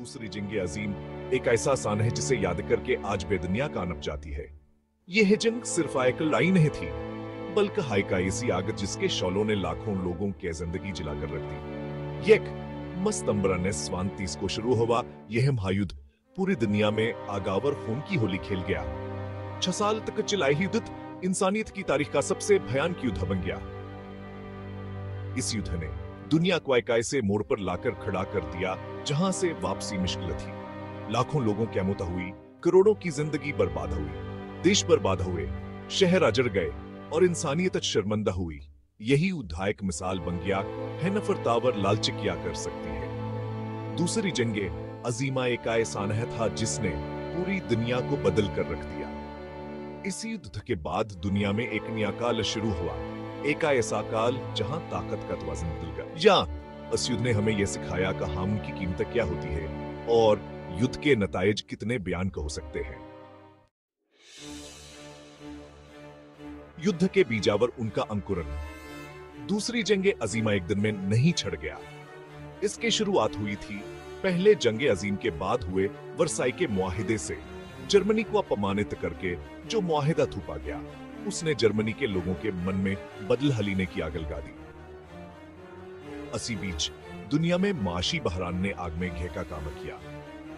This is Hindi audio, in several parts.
दूसरी जंग अजीम एक ऐसा सान है जिसे याद करके आज बेदुनिया कानप जाती है। यह जंग सिर्फ़ एक लड़ाई नहीं थी, बल्कि हाई का ऐसी आग जिसके शौलों ने लाखों लोगों की ज़िंदगी जलाकर रख दी। यक मस्तंबरा ने स्वान तीस को शुरू हुआ, यह महायुद्ध पूरी दुनिया में आगावर खून की होली खेल गया। छह साल तक चलाए ही युद्ध इंसानियत की तारीख का सबसे भयानक युद्ध बन गया। इस युद्ध ने दुनिया को एक ऐसे मोड़ पर लाकर खड़ा कर दिया, जहाँ से वापसी मुश्किल थी। लाखों लोगं की अमुता हुई, करोड़ों की ज़िंदगी बर्बाद हुई, देश बर्बाद हुए, शहर अजर गए और इंसानियत शर्मंदा हुई। यही उद्धायक मिसाल बन गया है नफर तावर लालच किया कर सकती है। दूसरी जंगे, अजीमा एक ऐसा था जिसने पूरी दुनिया को बदल कर रख दिया। इस युद्ध के बाद दुनिया में एक नया काल शुरू हुआ। एक ऐसा काल जहाँ ताकत का तवाजन बदल गया। या इस युद्ध ने हमें यह सिखाया कि हम की कीमत क्या होती है और युद्ध के नतायज कितने बयान हो सकते हैं। युद्ध के बीजावर उनका अंकुरन दूसरी जंगे अजीमा एक दिन में नहीं छड़ गया। इसकी शुरुआत हुई थी, पहले जंगे अजीम के बाद हुए वर्साई के मुआहिदे से। जर्मनी को अपमानित करके जो मुआहिदा थूपा गया। उसने जर्मनी के लोगों के मन में बदल हलीने की आग लगा दी। असी बीच दुनिया में माशी बहरान ने आग में घे का काम किया।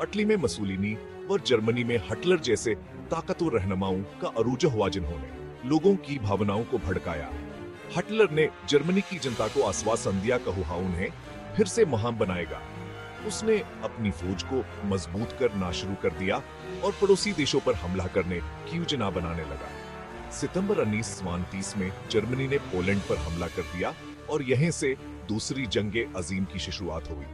अटली में मसूलिनी और जर्मनी में हटलर जैसे ताकतवर रहनुमाओं का अरूज हुआ जिन्होंने लोगों की भावनाओं को भड़काया। हटलर ने जर्मनी की जनता को आश्वासन दिया कहुआ उन्हें फिर से महान बनाएगा। उसने अपनी फौज को मज़बूत करना शुरू कर दिया और पड़ोसी देशों पर हमला करने की योजना बनाने लगा। सितंबर उन्नीस सौ में जर्मनी ने पोलैंड पर हमला कर दिया और यहीं से दूसरी जंगे अजीम की शुरुआत हुई।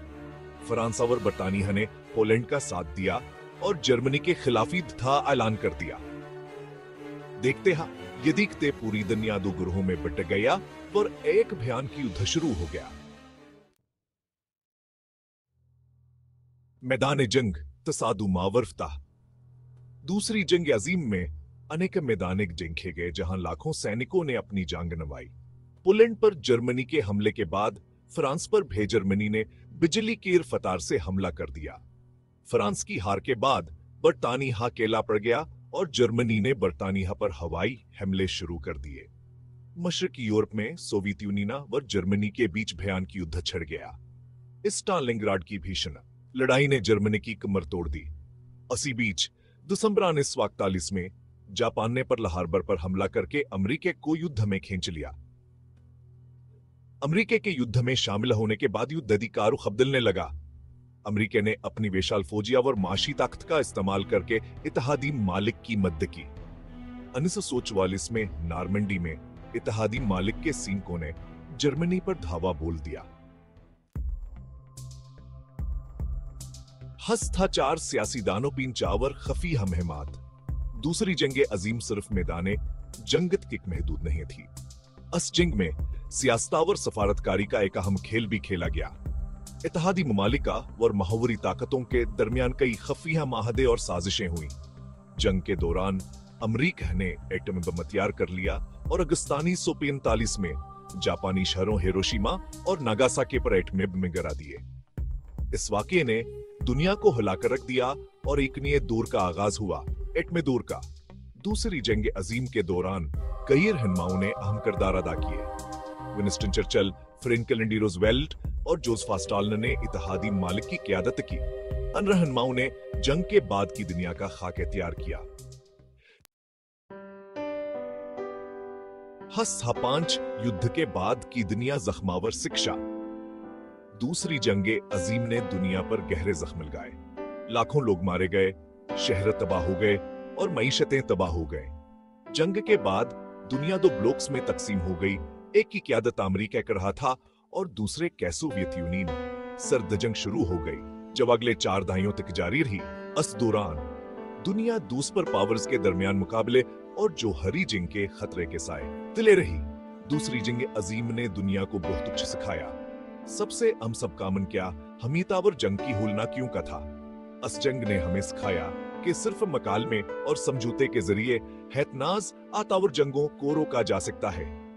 फ्रांस और बरतानिया ने पोलैंड का साथ दिया और जर्मनी के खिलाफी था ऐलान कर दिया। देखते हा यदि पूरी दुनिया दो ग्रोहों में बट गया और एक भयान की युद्ध शुरू हो गया। मैदान जंग, तसादु मावर्फता। दूसरी जंग अजीम में अनेक मैदानिक जंग खे गए, जहाँ लाखों सैनिकों ने अपनी जांग नवाई। पोलैंड पर जर्मनी के हमले के बाद फ्रांस पर भे जर्मनी ने बिजली की फतार से हमला कर दिया। फ्रांस की हार के बाद बरतानिया केला पड़ गया और जर्मनी ने बरतानिया पर हवाई हमले शुरू कर दिए। मशरकी यूरोप में सोवियत यूनियन व जर्मनी के बीच भयानक युद्ध छिड़ गया। स्टालिंगराड की भीषण लड़ाई ने जर्मनी की कमर तोड़ दी। असी बीच दिसंबर उन्नीस सौ इकतालीस में जापान ने परल हार्बर पर हमला करके अमरीके को युद्ध में खींच लिया। अमरीके के युद्ध में शामिल होने के बाद युद्ध अधिकार खबदलने लगा। अमरीके ने अपनी विशाल फौजिया और माशी ताकत का इस्तेमाल करके इतिहादी मालिक की मदद की। उन्नीस में नारमंडी में इतिहादी मालिक के सींकों ने जर्मनी पर धावा बोल दिया। हस था चार सियासी दानों पीन चावर खफी हमहमात दूसरी जंग अजीम सिर्फ़ मैदाने, जंगत किक महदूद नहीं थी। अस जंग में सियासतावर सफारतकारी का एक अहम खेल भी खेला गया। इतिहादी ममालिका और महावरी ताकतों के दरमियान कई खफिया माहदे और साजिशें हुई। जंग के दौरान अमरीका ने एटम बम तैयार कर लिया और अगस्तानी सौ पैंतालीस में जापानी शहरों हिरोशिमा और नागासाकी पर एटम बम गिरा दिए। इस वाक्य ने दुनिया को हिलाकर रख दिया और एक नए दौर का आगाज़ हुआ। एटमे दौर का। दूसरी जंग अजीम के दौरान कई रहनुमाओं ने अहम किरदार अदा किए। Winston Churchill, Franklin D Roosevelt और जोसफा स्टालिन ने इतिहादी मालिक की क्यादत की। अन रहनुमाओं ने जंग के बाद की दुनिया का खाक तैयार किया। हस पाँच युद्ध के बाद की दुनिया जख्मावर शिक्षा। दूसरी जंगे अजीम ने दुनिया पर गहरे जख्म लगाए। लाखों लोग मारे गए। शहर तबाह हो गए और मीशतें तबाह हो गए। जंग के बाद दुनिया दो ब्लॉक्स में तकसीम हो गई। एक की क्यादत अमरीका कर रहा था और दूसरे कैसोवियत यूनियन सर्द जंग शुरू हो गई, जब अगले चार दहाइयों तक जारी रही अस दौरान। दुनिया दूस पर पावर्स के दरमियान मुकाबले और जो हरी जंग के खतरे के साए। तिले रही, दूसरी जंग अजीम ने दुनिया को बहुत कुछ सिखाया। सबसे हम सब कामन क्या हमीतावर जंग की होलना क्यों का था? अस जंग ने हमें सिखाया कि सिर्फ़ मकालमे और समझौते के ज़रिए हैतनाज आतावर जंगों को रोका जा सकता है।